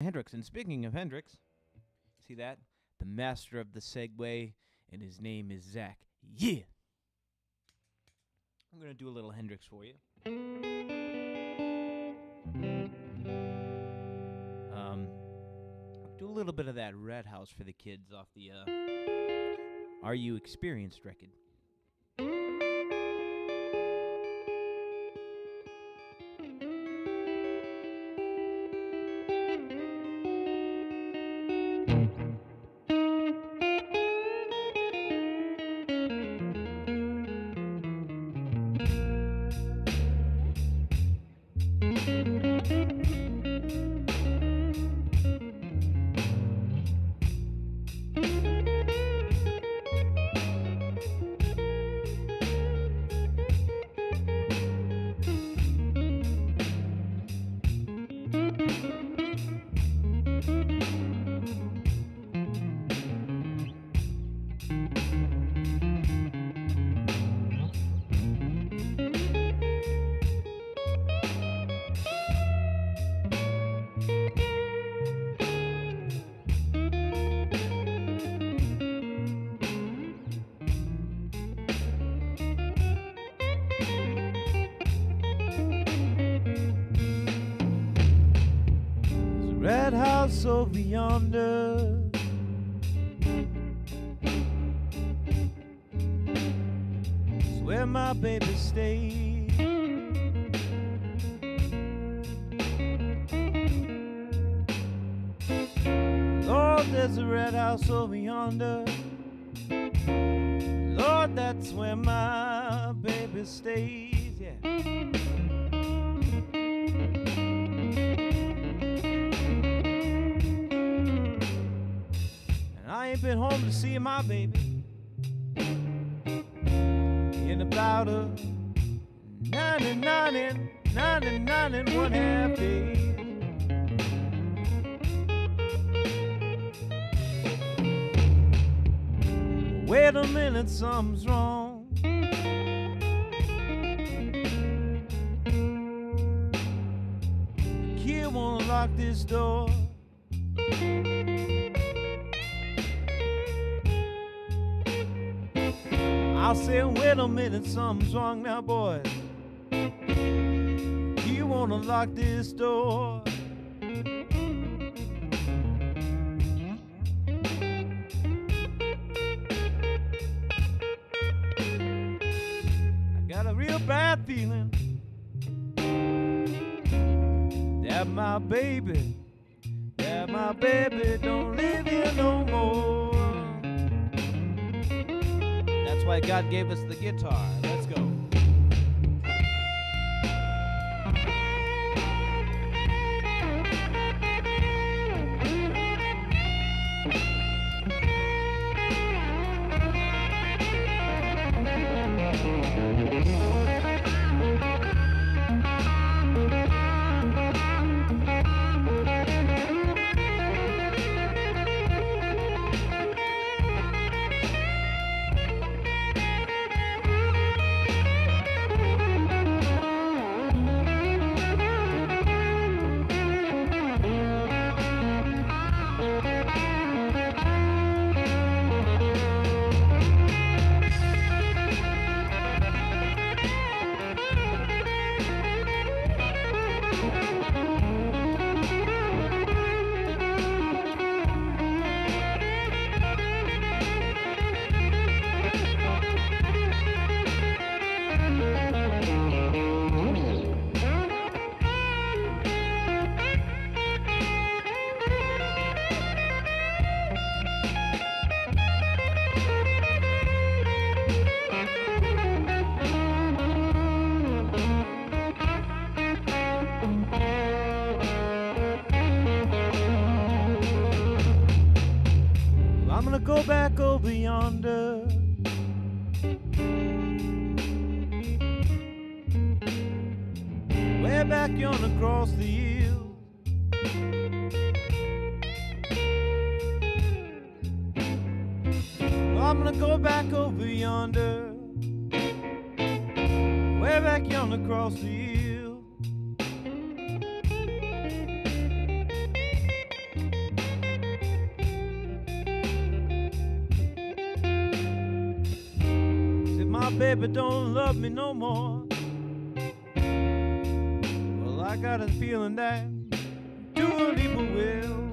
Hendrix. And speaking of Hendrix, see that? The master of the segue, and his name is Zach. Yeah! I'm going to do a little Hendrix for you. Um, do a little bit of that Red House for the kids off the uh, Are You Experienced record. Red house over yonder. It's where my baby stays. Lord, there's a red house over yonder. Lord, that's where my baby stays. Ain't been home to see my baby in about a 99 and 99 and one half days. Wait a minute, something's wrong. Kid wanna lock this door. I'll say, wait a minute, something's wrong now, boys. You wanna lock this door? I got a real bad feeling that my baby, that my baby don't live here no more. Why God gave us the guitar. Let's go. I'm gonna go back over yonder. Way back yonder across the hill. I'm gonna go back over yonder. Way back yonder across the hill. Baby don't love me no more. Well, I got a feeling that Dua Lipa will.